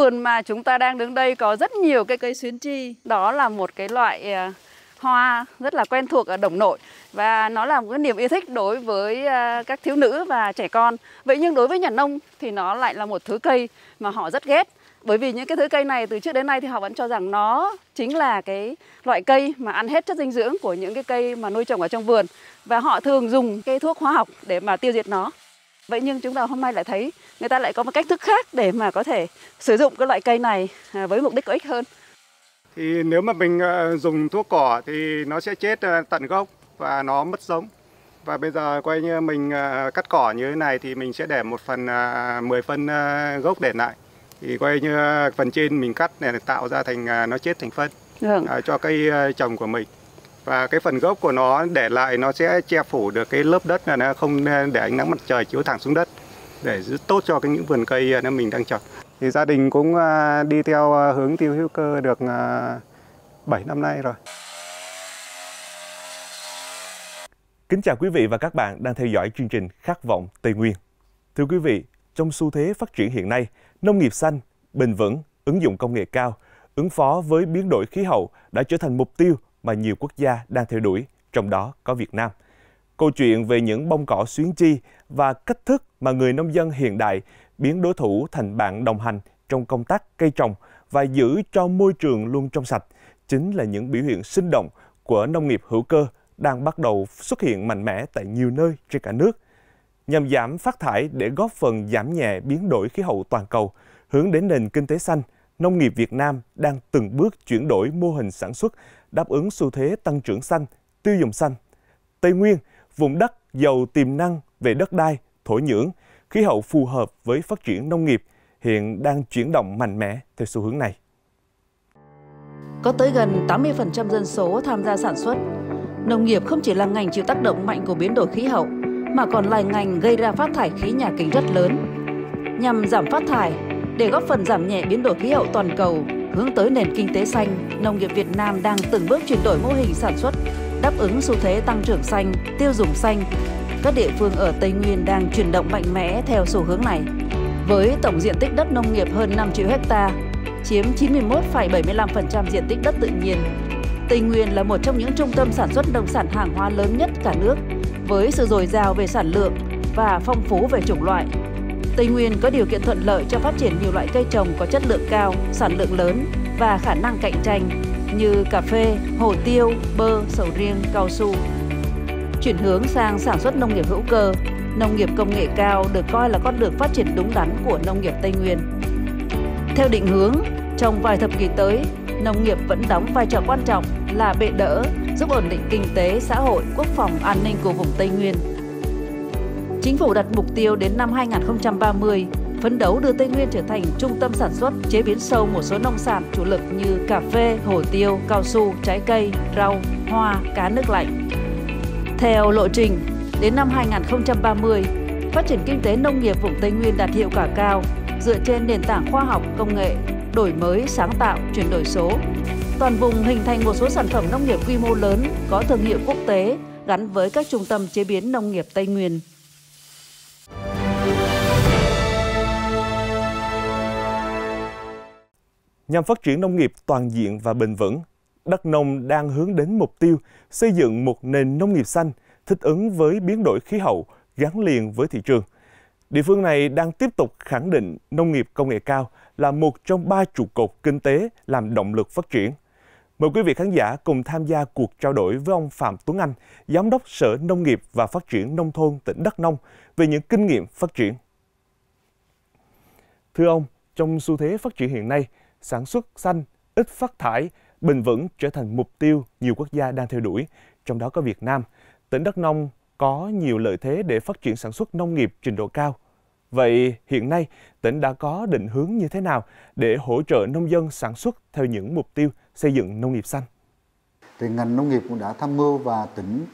vườn mà chúng ta đang đứng đây có rất nhiều cây cây xuyến chi. Đó là một cái loại ờ, hoa rất là quen thuộc ở đồng nội và nó là một cái niềm yêu thích đối với ờ, các thiếu nữ và trẻ con. Vậy nhưng đối với nhà nông thì nó lại là một thứ cây mà họ rất ghét. Bởi vì những cái thứ cây này từ trước đến nay thì họ vẫn cho rằng nó chính là cái loại cây mà ăn hết chất dinh dưỡng của những cái cây mà nuôi trồng ở trong vườn và họ thường dùng cây thuốc hóa học để mà tiêu diệt nó. Vậy nhưng chúng ta hôm nay lại thấy người ta lại có một cách thức khác để mà có thể sử dụng cái loại cây này à, với mục đích có ích hơn. Thì nếu mà mình ờ, dùng thuốc cỏ thì nó sẽ chết ờ, tận gốc và nó mất giống. Và bây giờ quay như mình cắt cỏ như thế này thì mình sẽ để một phần 10 phân gốc để lại. Thì quay như phần trên mình cắt này tạo ra thành nó chết thành phân vâng. cho cây trồng của mình và cái phần gốc của nó để lại nó sẽ che phủ được cái lớp đất là nó không để ánh nắng mặt trời chiếu thẳng xuống đất để tốt cho cái những vườn cây à, nó mình đang trồng. Thì gia đình cũng à, đi theo à, hướng tiêu hữu cơ được 7 năm nay rồi. Kính chào quý vị và các bạn đang theo dõi chương trình Khát vọng Tây Nguyên. Thưa quý vị, trong xu thế phát triển hiện nay, nông nghiệp xanh, bền vững, ứng dụng công nghệ cao, ứng phó với biến đổi khí hậu đã trở thành mục tiêu mà nhiều quốc gia đang theo đuổi, trong đó có Việt Nam. Câu chuyện về những bông cỏ xuyến chi và cách thức mà người nông dân hiện đại biến đối thủ thành bạn đồng hành trong công tác cây trồng và giữ cho môi trường luôn trong sạch chính là những biểu hiện sinh động của nông nghiệp hữu cơ đang bắt đầu xuất hiện mạnh mẽ tại nhiều nơi trên cả nước. Nhằm giảm phát thải để góp phần giảm nhẹ biến đổi khí hậu toàn cầu, hướng đến nền kinh tế xanh, nông nghiệp Việt Nam đang từng bước chuyển đổi mô hình sản xuất đáp ứng xu thế tăng trưởng xanh, tiêu dùng xanh. Tây Nguyên, vùng đất giàu tiềm năng về đất đai, thổ nhưỡng, khí hậu phù hợp với phát triển nông nghiệp hiện đang chuyển động mạnh mẽ theo xu hướng này. Có tới gần 80% dân số tham gia sản xuất. Nông nghiệp không chỉ là ngành chịu tác động mạnh của biến đổi khí hậu, mà còn là ngành gây ra phát thải khí nhà kính rất lớn. Nhằm giảm phát thải, để góp phần giảm nhẹ biến đổi khí hậu toàn cầu, hướng tới nền kinh tế xanh, nông nghiệp Việt Nam đang từng bước chuyển đổi mô hình sản xuất, đáp ứng xu thế tăng trưởng xanh, tiêu dùng xanh. Các địa phương ở Tây Nguyên đang chuyển động mạnh mẽ theo xu hướng này. Với tổng diện tích đất nông nghiệp hơn 5 triệu hecta, chiếm 91,75% diện tích đất tự nhiên. Tây Nguyên là một trong những trung tâm sản xuất nông sản hàng hóa lớn nhất cả nước, với sự dồi dào về sản lượng và phong phú về chủng loại, Tây Nguyên có điều kiện thuận lợi cho phát triển nhiều loại cây trồng có chất lượng cao, sản lượng lớn và khả năng cạnh tranh như cà phê, hồ tiêu, bơ, sầu riêng, cao su. Chuyển hướng sang sản xuất nông nghiệp hữu cơ, nông nghiệp công nghệ cao được coi là con đường phát triển đúng đắn của nông nghiệp Tây Nguyên. Theo định hướng, trong vài thập kỷ tới, nông nghiệp vẫn đóng vai trò quan trọng là bệ đỡ giúp ổn định kinh tế, xã hội, quốc phòng, an ninh của vùng Tây Nguyên – Chính phủ đặt mục tiêu đến năm 2030 phấn đấu đưa Tây Nguyên trở thành trung tâm sản xuất, chế biến sâu một số nông sản chủ lực như cà phê, hồ tiêu, cao su, trái cây, rau, hoa, cá nước lạnh. Theo lộ trình, đến năm 2030, phát triển kinh tế nông nghiệp vùng Tây Nguyên đạt hiệu quả cao dựa trên nền tảng khoa học, công nghệ, đổi mới, sáng tạo, chuyển đổi số. Toàn vùng hình thành một số sản phẩm nông nghiệp quy mô lớn có thương hiệu quốc tế gắn với các trung tâm chế biến nông nghiệp Tây Nguyên. Nhằm phát triển nông nghiệp toàn diện và bền vững, Đắk Nông đang hướng đến mục tiêu xây dựng một nền nông nghiệp xanh thích ứng với biến đổi khí hậu gắn liền với thị trường. Địa phương này đang tiếp tục khẳng định nông nghiệp công nghệ cao là một trong ba trụ cột kinh tế làm động lực phát triển. Mời quý vị khán giả cùng tham gia cuộc trao đổi với ông Phạm Tuấn Anh, Giám đốc Sở Nông nghiệp và Phát triển Nông thôn tỉnh Đắk Nông về những kinh nghiệm phát triển. Thưa ông, trong xu thế phát triển hiện nay, sản xuất xanh, ít phát thải, bền vững trở thành mục tiêu nhiều quốc gia đang theo đuổi, trong đó có Việt Nam. Tỉnh Đắk Nông có nhiều lợi thế để phát triển sản xuất nông nghiệp trình độ cao. Vậy hiện nay, tỉnh đã có định hướng như thế nào để hỗ trợ nông dân sản xuất theo những mục tiêu xây dựng nông nghiệp xanh? Thì ngành nông nghiệp cũng đã tham mưu và tỉnh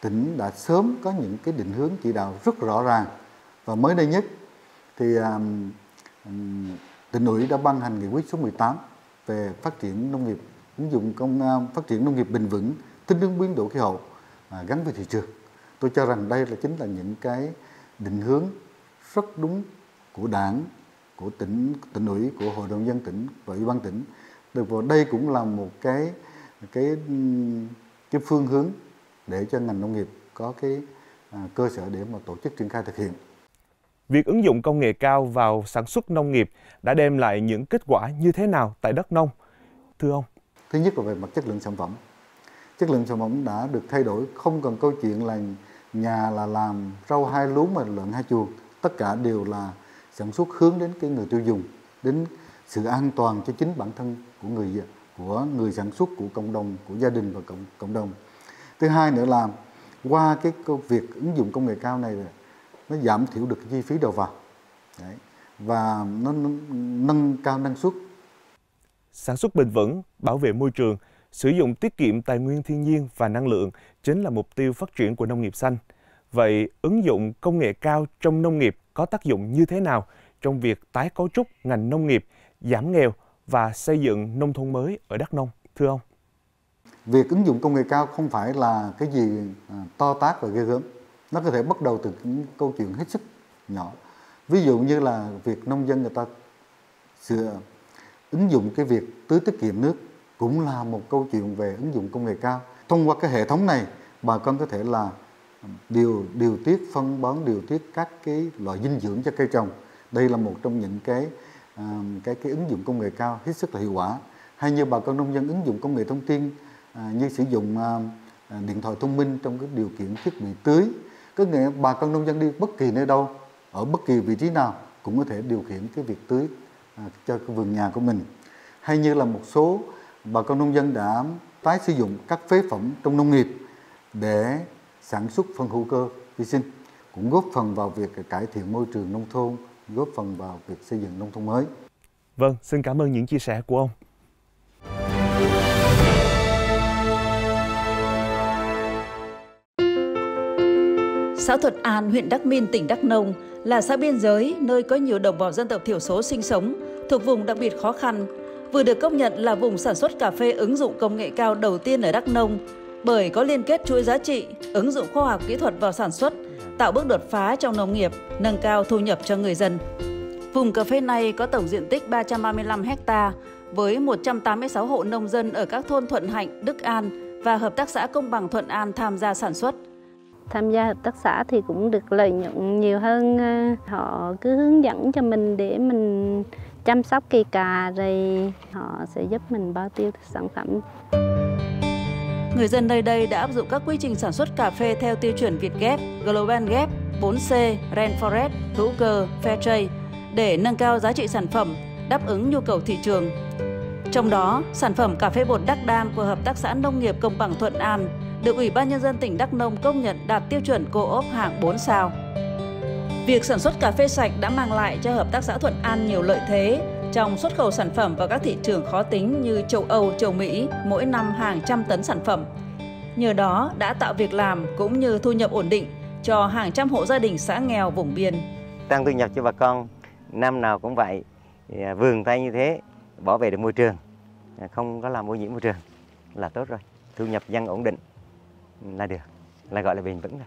tỉnh đã sớm có những cái định hướng chỉ đạo rất rõ ràng và mới đây nhất thì um, tỉnh ủy đã ban hành nghị quyết số 18 về phát triển nông nghiệp ứng dụng công à, phát triển nông nghiệp bền vững thích ứng biến đổi khí hậu à, gắn với thị trường tôi cho rằng đây là chính là những cái định hướng rất đúng của đảng của tỉnh tỉnh ủy của hội đồng dân tỉnh và ủy ban tỉnh được vào đây cũng là một cái cái cái phương hướng để cho ngành nông nghiệp có cái à, cơ sở để mà tổ chức triển khai thực hiện. Việc ứng dụng công nghệ cao vào sản xuất nông nghiệp đã đem lại những kết quả như thế nào tại đất nông? Thưa ông. Thứ nhất là về mặt chất lượng sản phẩm. Chất lượng sản phẩm đã được thay đổi, không còn câu chuyện là nhà là làm rau hai lúa mà lợn hai chuồng, tất cả đều là sản xuất hướng đến cái người tiêu dùng, đến sự an toàn cho chính bản thân của người của người sản xuất của cộng đồng của gia đình và cộng cộng đồng thứ hai nữa là qua cái việc ứng dụng công nghệ cao này nó giảm thiểu được chi phí đầu vào Đấy. và nó, nó nâng cao năng suất sản xuất bền vững bảo vệ môi trường sử dụng tiết kiệm tài nguyên thiên nhiên và năng lượng chính là mục tiêu phát triển của nông nghiệp xanh vậy ứng dụng công nghệ cao trong nông nghiệp có tác dụng như thế nào trong việc tái cấu trúc ngành nông nghiệp giảm nghèo và xây dựng nông thôn mới ở Đắk Nông, thưa ông? Việc ứng dụng công nghệ cao không phải là cái gì à, to tát và ghê gớm. Nó có thể bắt đầu từ những câu chuyện hết sức nhỏ. Ví dụ như là việc nông dân người ta sửa ứng dụng cái việc tưới tiết kiệm nước cũng là một câu chuyện về ứng dụng công nghệ cao. Thông qua cái hệ thống này, bà con có thể là điều điều tiết phân bón điều tiết các cái loại dinh dưỡng cho cây trồng. Đây là một trong những cái à, cái cái ứng dụng công nghệ cao hết sức là hiệu quả hay như bà con nông dân ứng dụng công nghệ thông tin à, như sử dụng à, điện thoại thông minh trong cái điều kiện thiết bị tưới có nghĩa bà con nông dân đi bất kỳ nơi đâu ở bất kỳ vị trí nào cũng có thể điều khiển cái việc tưới à, cho cái vườn nhà của mình hay như là một số bà con nông dân đã tái sử dụng các phế phẩm trong nông nghiệp để sản xuất phân hữu cơ vi sinh cũng góp phần vào việc cải thiện môi trường nông thôn góp phần vào việc xây dựng nông thôn mới. Vâng, xin cảm ơn những chia sẻ của ông. Xã Thuận An, huyện Đắc Minh, tỉnh Đắk Nông là xã biên giới nơi có nhiều đồng bào dân tộc thiểu số sinh sống, thuộc vùng đặc biệt khó khăn, vừa được công nhận là vùng sản xuất cà phê ứng dụng công nghệ cao đầu tiên ở Đắk Nông bởi có liên kết chuỗi giá trị, ứng dụng khoa học kỹ thuật vào sản xuất – tạo bước đột phá trong nông nghiệp, nâng cao thu nhập cho người dân. Vùng cà phê này có tổng diện tích 335 ha với 186 hộ nông dân ở các thôn Thuận Hạnh, Đức An và Hợp tác xã Công bằng Thuận An tham gia sản xuất. Tham gia hợp tác xã thì cũng được lợi nhuận nhiều hơn. Ờ, họ cứ hướng dẫn cho mình để mình chăm sóc cây cà rồi họ sẽ giúp mình bao tiêu sản phẩm. Người dân nơi đây đã áp dụng các quy trình sản xuất cà phê theo tiêu chuẩn Việt Gap, Global Gap, 4C, Rainforest, hữu cơ, Fairtrade để nâng cao giá trị sản phẩm, đáp ứng nhu cầu thị trường. Trong đó, sản phẩm cà phê bột Đắc Đam của Hợp tác xã Nông nghiệp Công bằng Thuận An được Ủy ban Nhân dân tỉnh Đắk Nông công nhận đạt tiêu chuẩn cô ốp hạng 4 sao. Việc sản xuất cà phê sạch đã mang lại cho Hợp tác xã Thuận An nhiều lợi thế trong xuất khẩu sản phẩm vào các thị trường khó tính như châu Âu, châu Mỹ, mỗi năm hàng trăm tấn sản phẩm. Nhờ đó đã tạo việc làm cũng như thu nhập ổn định cho hàng trăm hộ gia đình xã nghèo vùng biên. Tăng thu nhập cho bà con, năm nào cũng vậy, à, vườn tay như thế, bảo vệ được môi trường, à, không có làm ô nhiễm môi trường là tốt rồi. Thu nhập dân ổn định là được, là gọi là bền vững rồi.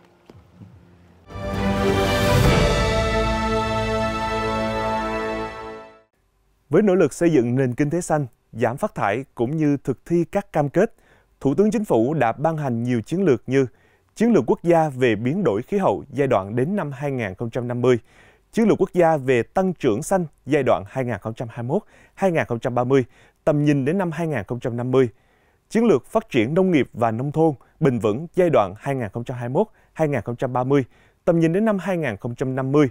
Với nỗ lực xây dựng nền kinh tế xanh, giảm phát thải cũng như thực thi các cam kết, Thủ tướng Chính phủ đã ban hành nhiều chiến lược như Chiến lược quốc gia về biến đổi khí hậu giai đoạn đến năm 2050, Chiến lược quốc gia về tăng trưởng xanh giai đoạn 2021-2030, tầm nhìn đến năm 2050, Chiến lược phát triển nông nghiệp và nông thôn bền vững giai đoạn 2021-2030, tầm nhìn đến năm 2050,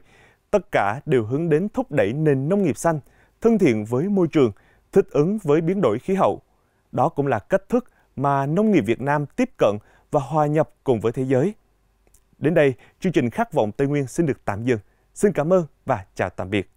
tất cả đều hướng đến thúc đẩy nền nông nghiệp xanh, thân thiện với môi trường, thích ứng với biến đổi khí hậu. Đó cũng là cách thức mà nông nghiệp Việt Nam tiếp cận và hòa nhập cùng với thế giới. Đến đây, chương trình Khát vọng Tây Nguyên xin được tạm dừng. Xin cảm ơn và chào tạm biệt.